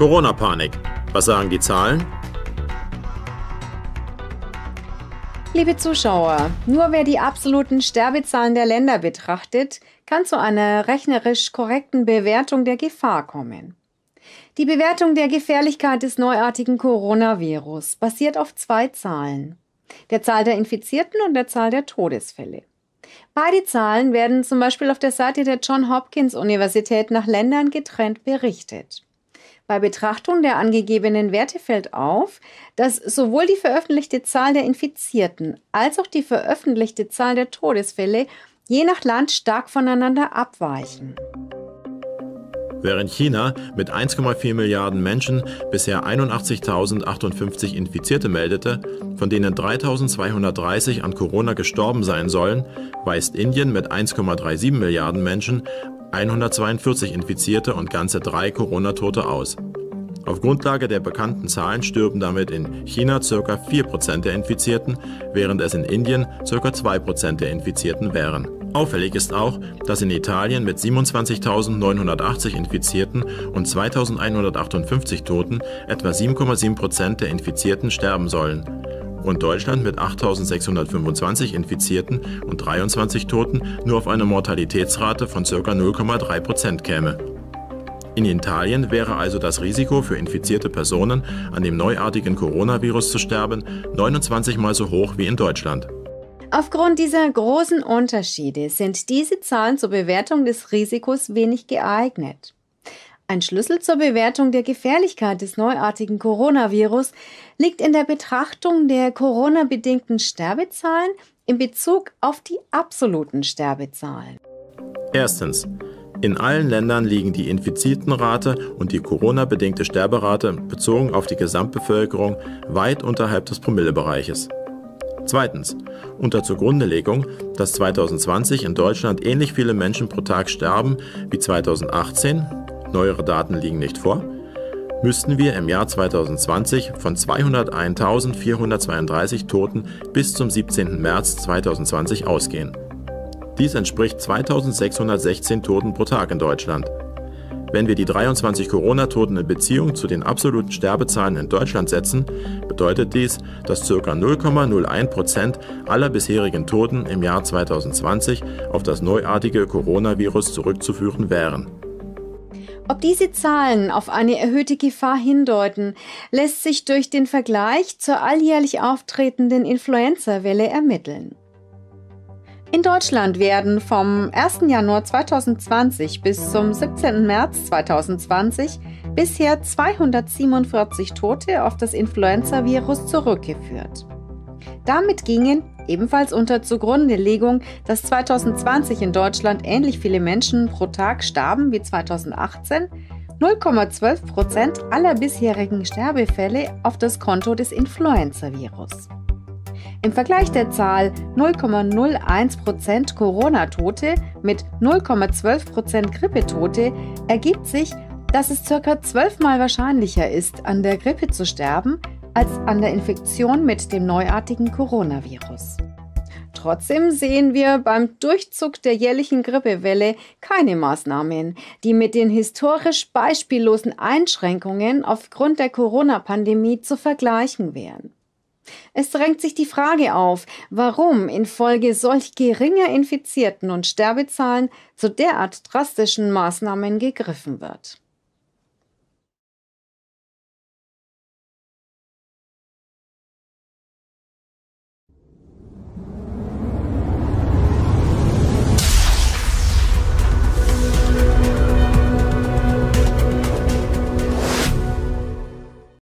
Corona-Panik. Was sagen die Zahlen? Liebe Zuschauer, nur wer die absoluten Sterbezahlen der Länder betrachtet, kann zu einer rechnerisch korrekten Bewertung der Gefahr kommen. Die Bewertung der Gefährlichkeit des neuartigen Coronavirus basiert auf zwei Zahlen, der Zahl der Infizierten und der Zahl der Todesfälle. Beide Zahlen werden zum Beispiel auf der Seite der John Hopkins Universität nach Ländern getrennt berichtet. Bei Betrachtung der angegebenen Werte fällt auf, dass sowohl die veröffentlichte Zahl der Infizierten als auch die veröffentlichte Zahl der Todesfälle je nach Land stark voneinander abweichen. Während China mit 1,4 Milliarden Menschen bisher 81.058 Infizierte meldete, von denen 3.230 an Corona gestorben sein sollen, weist Indien mit 1,37 Milliarden Menschen 142 Infizierte und ganze drei Corona-Tote aus. Auf Grundlage der bekannten Zahlen stürben damit in China ca. 4% der Infizierten, während es in Indien ca. 2% der Infizierten wären. Auffällig ist auch, dass in Italien mit 27.980 Infizierten und 2.158 Toten etwa 7,7% der Infizierten sterben sollen und Deutschland mit 8.625 Infizierten und 23 Toten nur auf eine Mortalitätsrate von ca. 0,3 Prozent käme. In Italien wäre also das Risiko für infizierte Personen an dem neuartigen Coronavirus zu sterben 29 mal so hoch wie in Deutschland. Aufgrund dieser großen Unterschiede sind diese Zahlen zur Bewertung des Risikos wenig geeignet. Ein Schlüssel zur Bewertung der Gefährlichkeit des neuartigen Coronavirus liegt in der Betrachtung der Corona-bedingten Sterbezahlen in Bezug auf die absoluten Sterbezahlen. Erstens. In allen Ländern liegen die Infiziertenrate und die Corona-bedingte Sterberate bezogen auf die Gesamtbevölkerung weit unterhalb des Promillebereiches. Zweitens. Unter Zugrundelegung, dass 2020 in Deutschland ähnlich viele Menschen pro Tag sterben wie 2018, neuere Daten liegen nicht vor, müssten wir im Jahr 2020 von 201.432 Toten bis zum 17. März 2020 ausgehen. Dies entspricht 2616 Toten pro Tag in Deutschland. Wenn wir die 23 Corona-Toten in Beziehung zu den absoluten Sterbezahlen in Deutschland setzen, bedeutet dies, dass ca. 0,01 Prozent aller bisherigen Toten im Jahr 2020 auf das neuartige Coronavirus zurückzuführen wären. Ob diese Zahlen auf eine erhöhte Gefahr hindeuten, lässt sich durch den Vergleich zur alljährlich auftretenden Influenza-Welle ermitteln. In Deutschland werden vom 1. Januar 2020 bis zum 17. März 2020 bisher 247 Tote auf das Influenza-Virus zurückgeführt. Damit gingen, ebenfalls unter Zugrundelegung, dass 2020 in Deutschland ähnlich viele Menschen pro Tag starben wie 2018, 0,12 Prozent aller bisherigen Sterbefälle auf das Konto des Influenza-Virus. Im Vergleich der Zahl 0,01 Prozent Corona-Tote mit 0,12 Prozent Grippetote ergibt sich, dass es ca. zwölfmal wahrscheinlicher ist, an der Grippe zu sterben, als an der Infektion mit dem neuartigen Coronavirus. Trotzdem sehen wir beim Durchzug der jährlichen Grippewelle keine Maßnahmen, die mit den historisch beispiellosen Einschränkungen aufgrund der Corona-Pandemie zu vergleichen wären. Es drängt sich die Frage auf, warum infolge solch geringer Infizierten und Sterbezahlen zu derart drastischen Maßnahmen gegriffen wird.